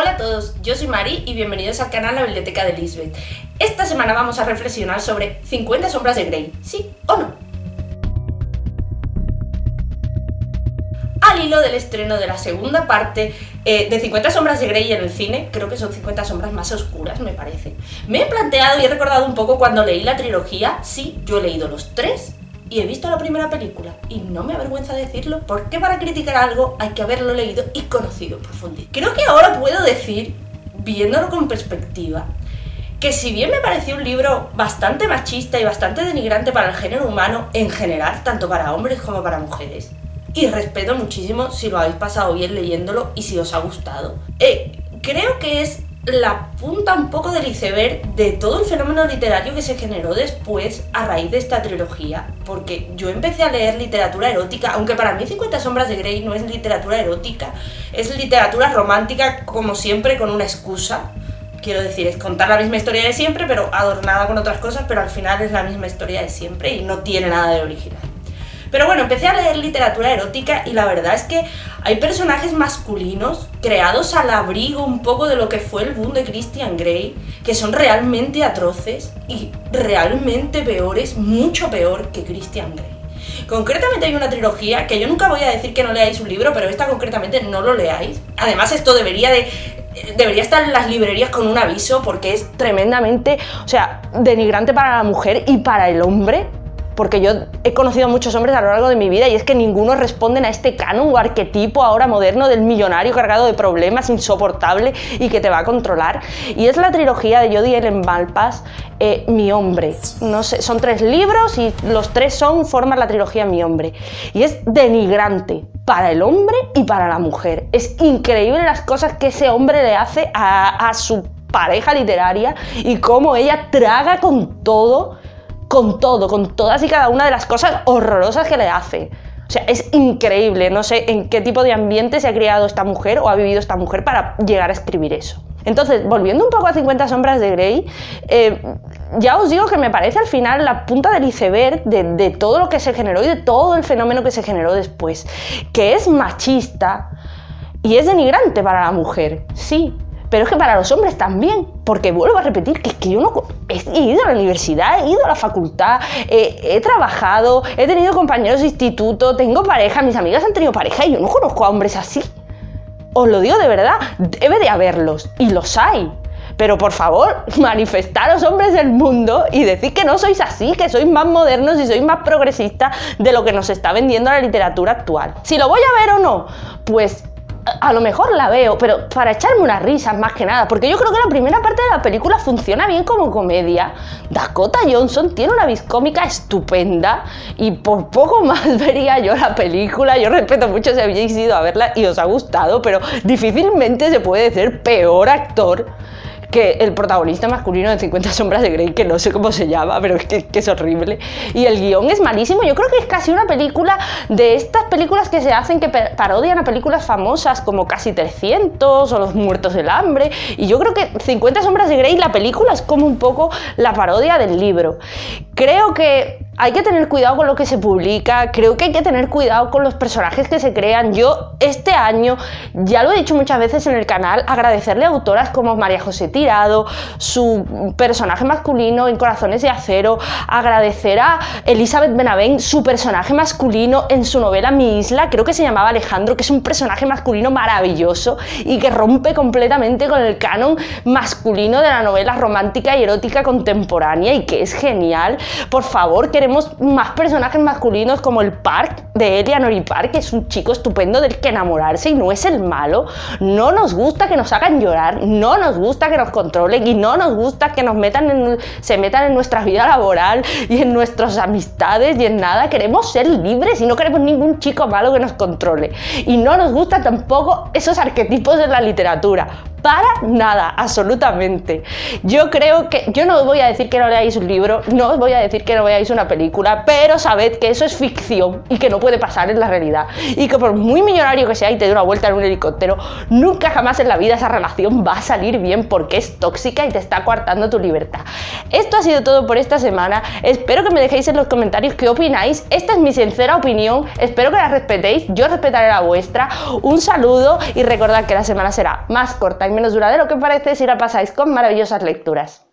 Hola a todos, yo soy Mari y bienvenidos al canal La Biblioteca de Lisbeth. Esta semana vamos a reflexionar sobre 50 sombras de Grey, ¿sí o no? Al hilo del estreno de la segunda parte eh, de 50 sombras de Grey en el cine, creo que son 50 sombras más oscuras, me parece. Me he planteado y he recordado un poco cuando leí la trilogía, sí, yo he leído los tres y he visto la primera película y no me avergüenza decirlo porque para criticar algo hay que haberlo leído y conocido en profundidad. Creo que ahora puedo decir, viéndolo con perspectiva, que si bien me pareció un libro bastante machista y bastante denigrante para el género humano en general, tanto para hombres como para mujeres, y respeto muchísimo si lo habéis pasado bien leyéndolo y si os ha gustado, eh, creo que es la punta un poco del iceberg de todo el fenómeno literario que se generó después a raíz de esta trilogía. Porque yo empecé a leer literatura erótica, aunque para mí 50 sombras de Grey no es literatura erótica, es literatura romántica como siempre con una excusa. Quiero decir, es contar la misma historia de siempre, pero adornada con otras cosas, pero al final es la misma historia de siempre y no tiene nada de original. Pero bueno, empecé a leer literatura erótica y la verdad es que hay personajes masculinos creados al abrigo un poco de lo que fue el boom de Christian Grey, que son realmente atroces y realmente peores, mucho peor que Christian Grey. Concretamente hay una trilogía que yo nunca voy a decir que no leáis un libro, pero esta concretamente no lo leáis. Además esto debería de debería estar en las librerías con un aviso porque es tremendamente, o sea, denigrante para la mujer y para el hombre porque yo he conocido a muchos hombres a lo largo de mi vida y es que ninguno responden a este canon o arquetipo ahora moderno del millonario cargado de problemas, insoportable y que te va a controlar. Y es la trilogía de Jodie Ellen Malpas, eh, Mi Hombre. No sé, son tres libros y los tres son, forman la trilogía Mi Hombre. Y es denigrante para el hombre y para la mujer. Es increíble las cosas que ese hombre le hace a, a su pareja literaria y cómo ella traga con todo con todo, con todas y cada una de las cosas horrorosas que le hace. O sea, es increíble, no sé en qué tipo de ambiente se ha criado esta mujer o ha vivido esta mujer para llegar a escribir eso. Entonces, volviendo un poco a 50 sombras de Grey, eh, ya os digo que me parece al final la punta del iceberg de, de todo lo que se generó y de todo el fenómeno que se generó después, que es machista y es denigrante para la mujer, sí, pero es que para los hombres también, porque vuelvo a repetir que es que yo no he ido a la universidad, he ido a la facultad, he trabajado, he tenido compañeros de instituto, tengo pareja, mis amigas han tenido pareja y yo no conozco a hombres así. Os lo digo de verdad, debe de haberlos, y los hay. Pero por favor, manifestaros hombres del mundo y decid que no sois así, que sois más modernos y sois más progresistas de lo que nos está vendiendo la literatura actual. Si lo voy a ver o no, pues a lo mejor la veo, pero para echarme unas risas más que nada, porque yo creo que la primera parte de la película funciona bien como comedia. Dakota Johnson tiene una vis cómica estupenda y por poco más vería yo la película. Yo respeto mucho si habéis ido a verla y os ha gustado, pero difícilmente se puede ser peor actor que el protagonista masculino de 50 sombras de Grey, que no sé cómo se llama, pero es que, es horrible. Y el guion es malísimo. Yo creo que es casi una película de estas películas que se hacen que parodian a películas famosas como Casi 300 o Los Muertos del Hambre. Y yo creo que 50 sombras de Grey, la película es como un poco la parodia del libro. Creo que hay que tener cuidado con lo que se publica, creo que hay que tener cuidado con los personajes que se crean. Yo este año, ya lo he dicho muchas veces en el canal, agradecerle a autoras como María José Tirado, su personaje masculino en Corazones de Acero, agradecer a Elizabeth Benavent, su personaje masculino en su novela Mi Isla, creo que se llamaba Alejandro, que es un personaje masculino maravilloso y que rompe completamente con el canon masculino de la novela romántica y erótica contemporánea y que es genial. Por favor, queremos más personajes masculinos como el Park de Eleanor y Park, que es un chico estupendo del que enamorarse y no es el malo. No nos gusta que nos hagan llorar, no nos gusta que nos controlen y no nos gusta que nos metan en, se metan en nuestra vida laboral y en nuestras amistades y en nada. Queremos ser libres y no queremos ningún chico malo que nos controle. Y no nos gusta tampoco esos arquetipos de la literatura para nada, absolutamente. Yo creo que, yo no os voy a decir que no leáis un libro, no os voy a decir que no veáis una película, pero sabed que eso es ficción y que no puede pasar en la realidad. Y que por muy millonario que sea y te dé una vuelta en un helicóptero, nunca jamás en la vida esa relación va a salir bien porque es tóxica y te está coartando tu libertad. Esto ha sido todo por esta semana. Espero que me dejéis en los comentarios qué opináis. Esta es mi sincera opinión. Espero que la respetéis. Yo respetaré la vuestra. Un saludo y recordad que la semana será más corta menos duradero que parece si la pasáis con maravillosas lecturas.